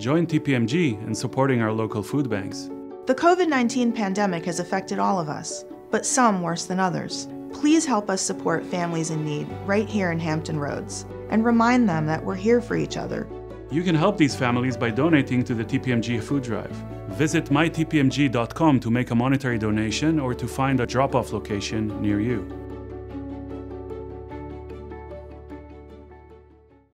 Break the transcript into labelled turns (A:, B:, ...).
A: Join TPMG in supporting our local food banks.
B: The COVID 19 pandemic has affected all of us, but some worse than others. Please help us support families in need right here in Hampton Roads and remind them that we're here for each other.
A: You can help these families by donating to the TPMG Food Drive. Visit mytpmg.com to make a monetary donation or to find a drop off location near you.